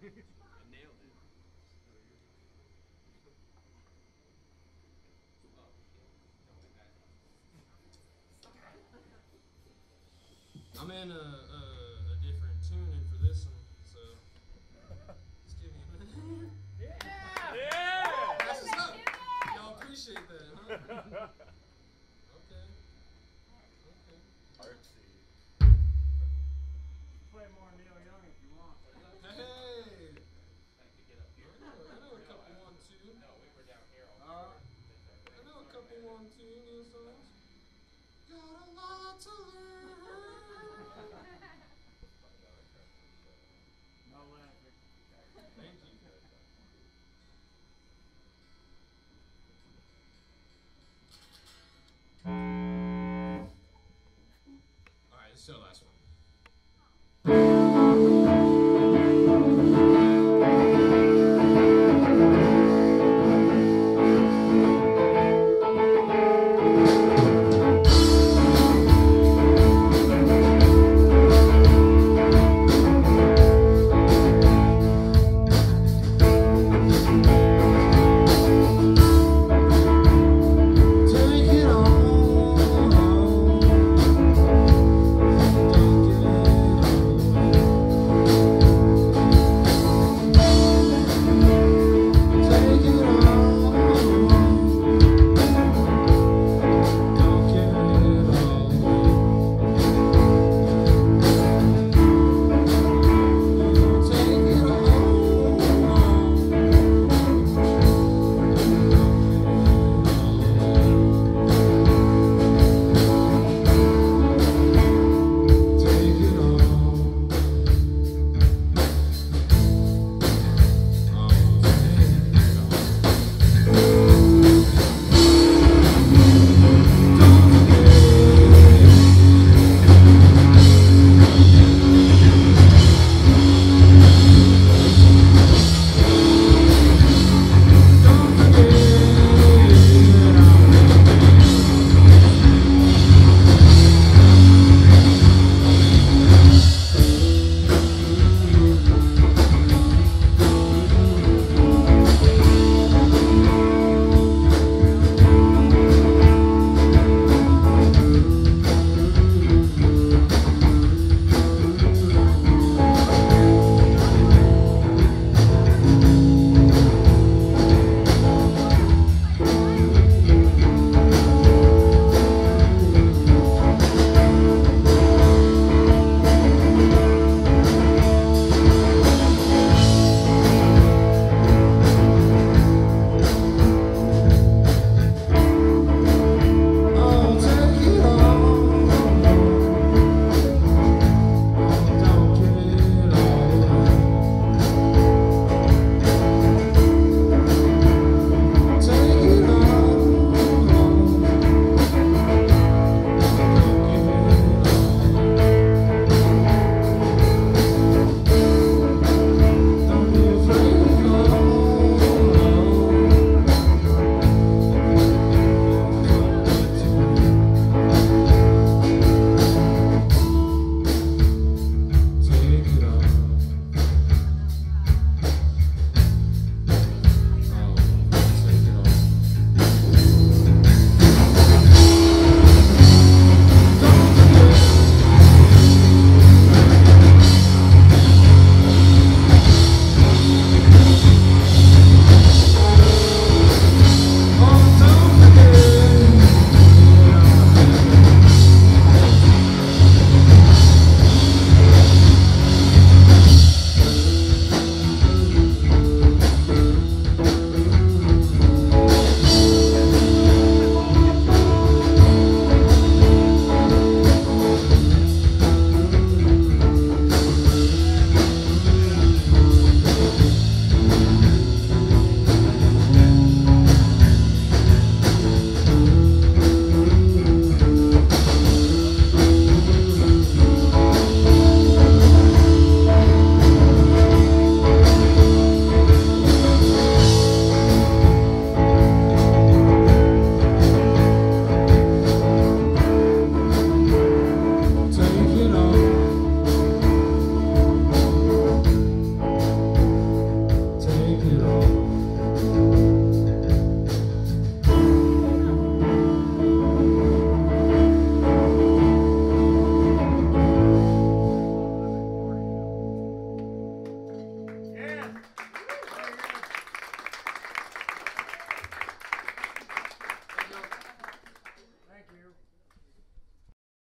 nailed it. I'm in a to learn.